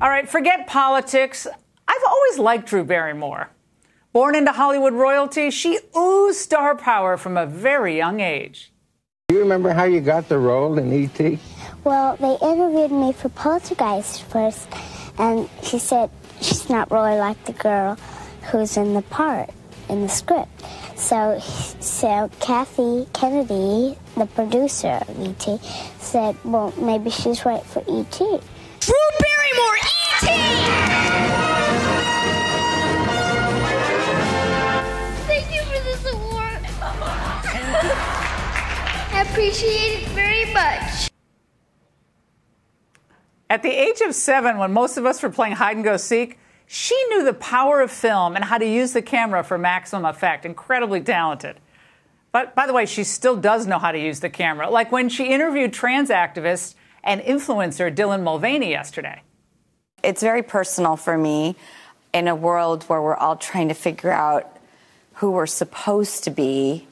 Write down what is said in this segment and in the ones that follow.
All right, forget politics. I've always liked Drew Barrymore. Born into Hollywood royalty, she oozed star power from a very young age. Do you remember how you got the role in E.T.? Well, they interviewed me for Poltergeist first, and she said she's not really like the girl who's in the part in the script. So, so Kathy Kennedy, the producer of E.T., said, well, maybe she's right for E.T. Drew E.T. Thank you for this award. I appreciate it very much. At the age of seven, when most of us were playing hide and go seek, she knew the power of film and how to use the camera for maximum effect. Incredibly talented. But by the way, she still does know how to use the camera, like when she interviewed trans activist and influencer Dylan Mulvaney yesterday. It's very personal for me in a world where we're all trying to figure out who we're supposed to be,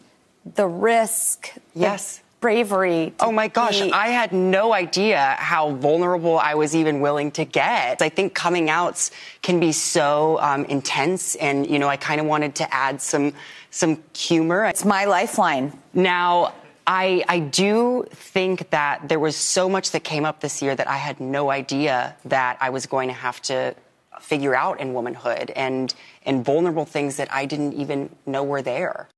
the risk, yes. The bravery. Oh my gosh, be... I had no idea how vulnerable I was even willing to get. I think coming outs can be so um, intense, and you know, I kind of wanted to add some some humor. It's my lifeline. Now, I, I do think that there was so much that came up this year that I had no idea that I was going to have to figure out in womanhood and and vulnerable things that I didn't even know were there.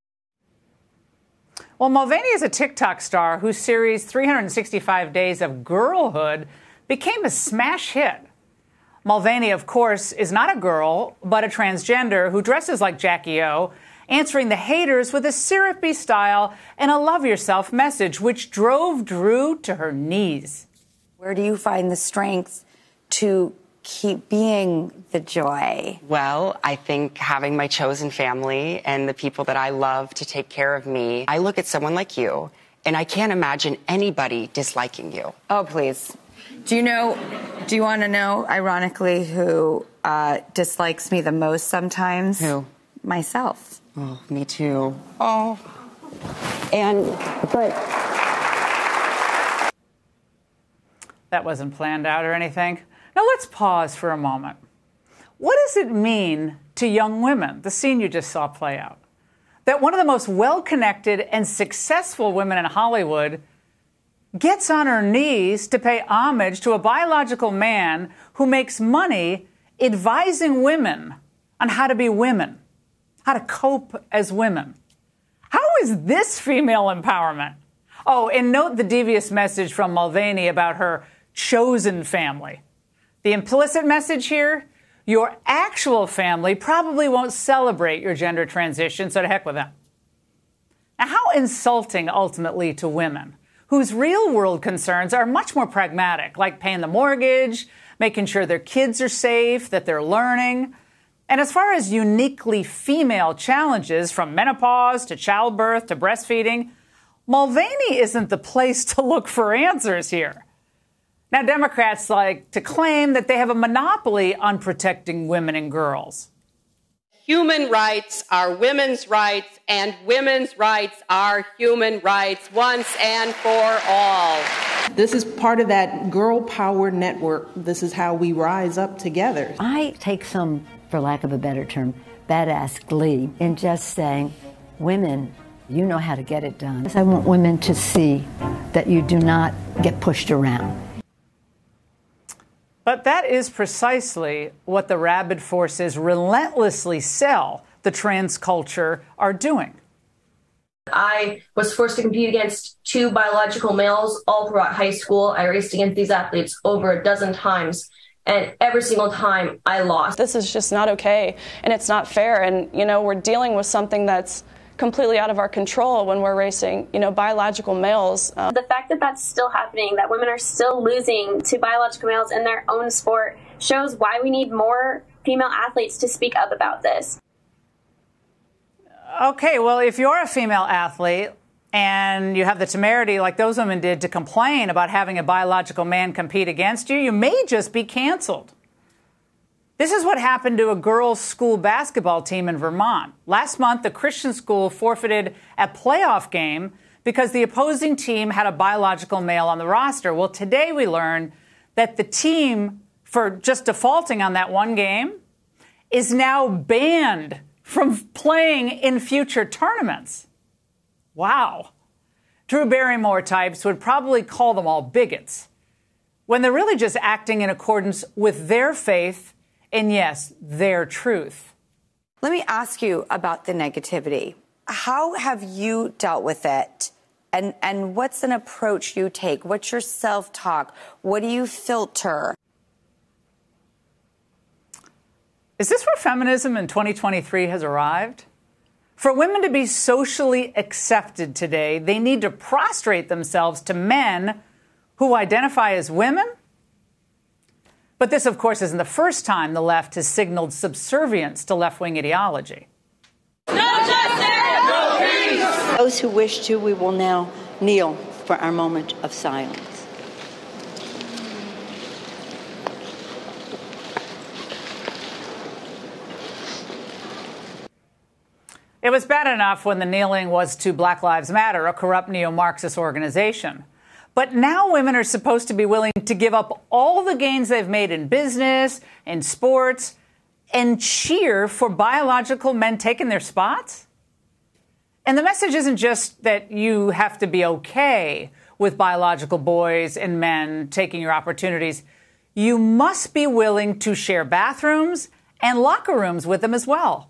Well, Mulvaney is a TikTok star whose series 365 Days of Girlhood became a smash hit. Mulvaney, of course, is not a girl, but a transgender who dresses like Jackie O, answering the haters with a syrupy style and a love yourself message, which drove Drew to her knees. Where do you find the strength to keep being the joy? Well, I think having my chosen family and the people that I love to take care of me. I look at someone like you, and I can't imagine anybody disliking you. Oh, please. Do you know, do you want to know, ironically, who uh, dislikes me the most sometimes? Who? Myself. Oh, me too. Oh. And, but. That wasn't planned out or anything. Now let's pause for a moment. What does it mean to young women, the scene you just saw play out? That one of the most well connected and successful women in Hollywood gets on her knees to pay homage to a biological man who makes money advising women on how to be women, how to cope as women. How is this female empowerment? Oh, and note the devious message from Mulvaney about her chosen family. The implicit message here your actual family probably won't celebrate your gender transition, so to heck with them. Now, how insulting ultimately to women whose real world concerns are much more pragmatic, like paying the mortgage, making sure their kids are safe, that they're learning. And as far as uniquely female challenges, from menopause to childbirth to breastfeeding, Mulvaney isn't the place to look for answers here. Now, Democrats like to claim that they have a monopoly on protecting women and girls. Human rights are women's rights, and women's rights are human rights once and for all. This is part of that girl power network. This is how we rise up together. I take some, for lack of a better term, badass glee in just saying, women, you know how to get it done. I want women to see that you do not get pushed around. But that is precisely what the rabid forces relentlessly sell the trans culture are doing. I was forced to compete against two biological males all throughout high school. I raced against these athletes over a dozen times. And every single time I lost. This is just not okay and it's not fair. And, you know, we're dealing with something that's completely out of our control when we're racing, you know, biological males. Um, the fact that that's still happening, that women are still losing to biological males in their own sport, shows why we need more female athletes to speak up about this. Okay, well, if you're a female athlete and you have the temerity, like those women did, to complain about having a biological man compete against you, you may just be canceled. This is what happened to a girls' school basketball team in Vermont. Last month, the Christian school forfeited a playoff game because the opposing team had a biological male on the roster. Well, today we learned that the team for just defaulting on that one game, is now banned from playing in future tournaments. Wow. Drew Barrymore types would probably call them all bigots when they're really just acting in accordance with their faith and, yes, their truth. Let me ask you about the negativity. How have you dealt with it? And, and what's an approach you take? What's your self talk? What do you filter? Is this where feminism in 2023 has arrived? For women to be socially accepted today, they need to prostrate themselves to men who identify as women? But this, of course, isn't the first time the left has signaled subservience to left wing ideology. No justice, no peace. Those who wish to, we will now kneel for our moment of silence. It was bad enough when the kneeling was to Black Lives Matter, a corrupt neo Marxist organization. But now women are supposed to be willing to give up all the gains they've made in business, in sports, and cheer for biological men taking their spots? And the message isn't just that you have to be okay with biological boys and men taking your opportunities. You must be willing to share bathrooms and locker rooms with them as well.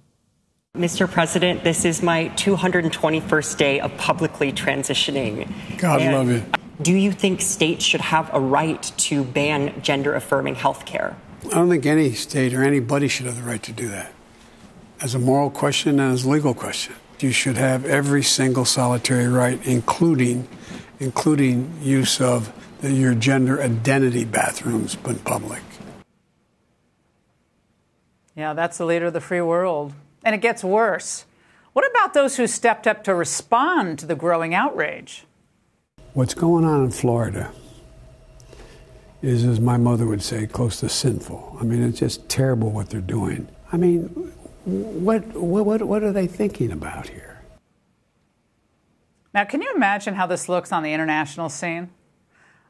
Mr. President, this is my 221st day of publicly transitioning. God And love you. Do you think states should have a right to ban gender affirming health care? I don't think any state or anybody should have the right to do that. As a moral question and as a legal question, you should have every single solitary right, including including use of the, your gender identity bathrooms in public. Yeah, that's the leader of the free world. And it gets worse. What about those who stepped up to respond to the growing outrage? What's going on in Florida is, as my mother would say, close to sinful. I mean, it's just terrible what they're doing. I mean, what, what, what, what are they thinking about here? Now, can you imagine how this looks on the international scene?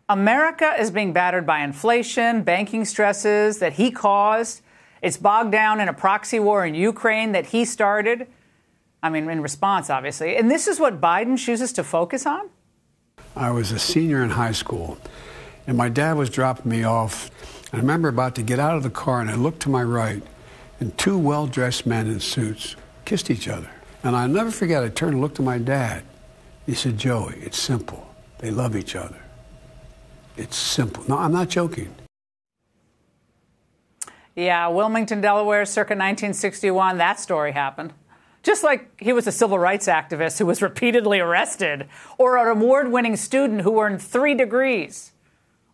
America is being battered by inflation, banking stresses that he caused. It's bogged down in a proxy war in Ukraine that he started. I mean, in response, obviously. And this is what Biden chooses to focus on? I was a senior in high school, and my dad was dropping me off. I remember about to get out of the car, and I looked to my right, and two well dressed men in suits kissed each other. And I'll never forget, I turned and looked at my dad. He said, Joey, it's simple. They love each other. It's simple. No, I'm not joking. Yeah, Wilmington, Delaware, circa 1961, that story happened. Just like he was a civil rights activist who was repeatedly arrested, or an award winning student who earned three degrees,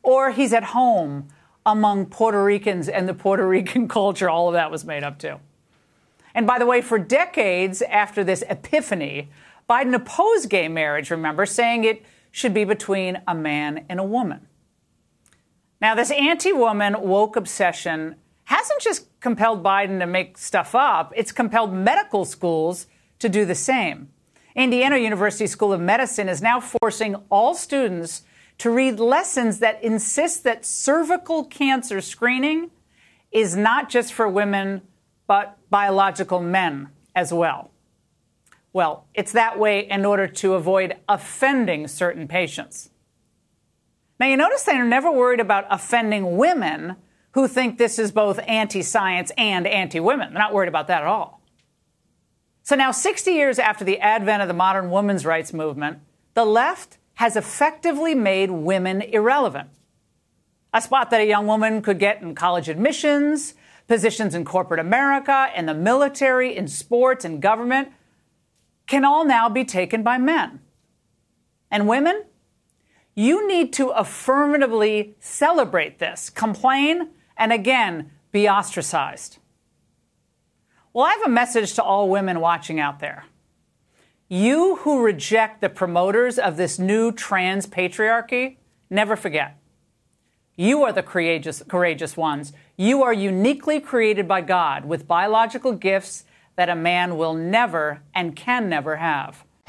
or he's at home among Puerto Ricans and the Puerto Rican culture. All of that was made up too. And by the way, for decades after this epiphany, Biden opposed gay marriage, remember, saying it should be between a man and a woman. Now, this anti woman woke obsession hasn't just compelled Biden to make stuff up, it's compelled medical schools to do the same. Indiana University School of Medicine is now forcing all students to read lessons that insist that cervical cancer screening is not just for women, but biological men as well. Well, it's that way in order to avoid offending certain patients. Now, you notice they're never worried about offending women who think this is both anti science and anti women. They're not worried about that at all. So now, 60 years after the advent of the modern women's rights movement, the left has effectively made women irrelevant. A spot that a young woman could get in college admissions, positions in corporate America, in the military, in sports, in government can all now be taken by men. And women, you need to affirmatively celebrate this, complain, and again, be ostracized. Well, I have a message to all women watching out there. You who reject the promoters of this new trans patriarchy, never forget. You are the courageous, courageous ones. You are uniquely created by God with biological gifts that a man will never and can never have.